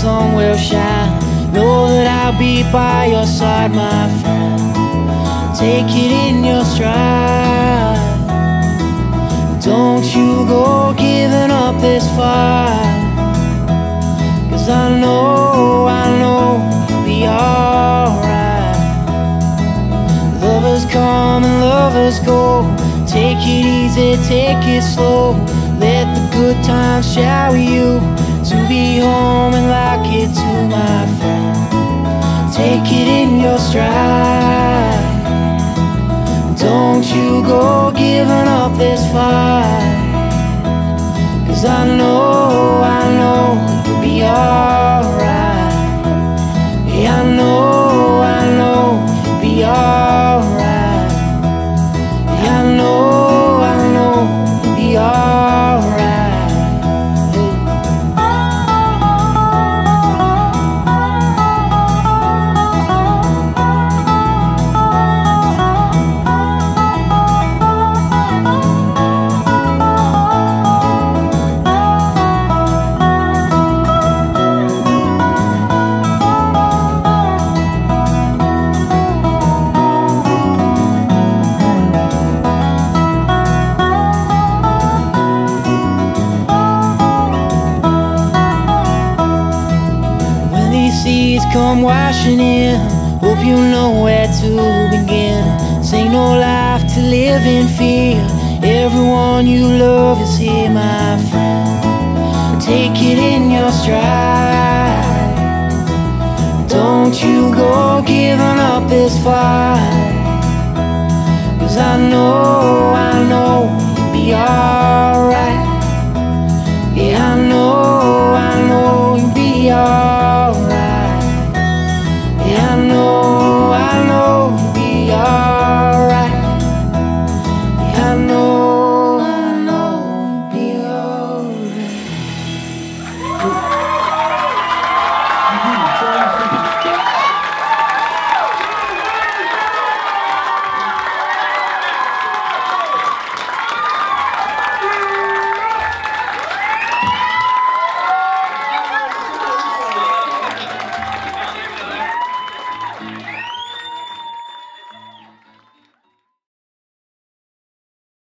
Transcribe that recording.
sun will shine. Know that I'll be by your side, my friend. Take it in your stride. Don't you go giving up this fight. Cause I know, I know you'll be alright. Lovers come and lovers go. Take it easy, take it slow. Good times shower you to be home and like it to my friend. Take it in your stride. Don't you go giving up this fight. Cause I know, come washing in, hope you know where to begin. Say no life to live in fear. Everyone you love is here, my friend. Take it in your stride. Don't you go giving up this fight. Cause I know,